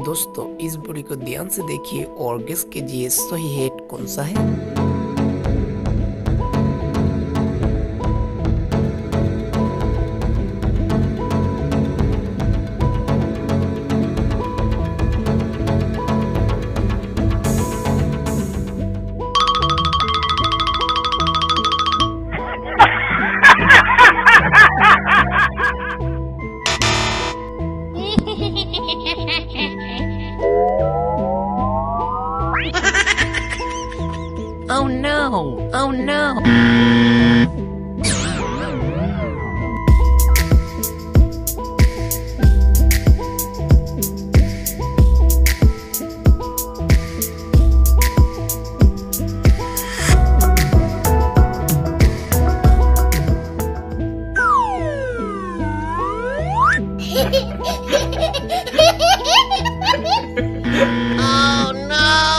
दोस्तों, इस बुरी को ध्यान से देखिए और गेस कीजिए सही हेड कौन सा है। no! Oh no! oh no!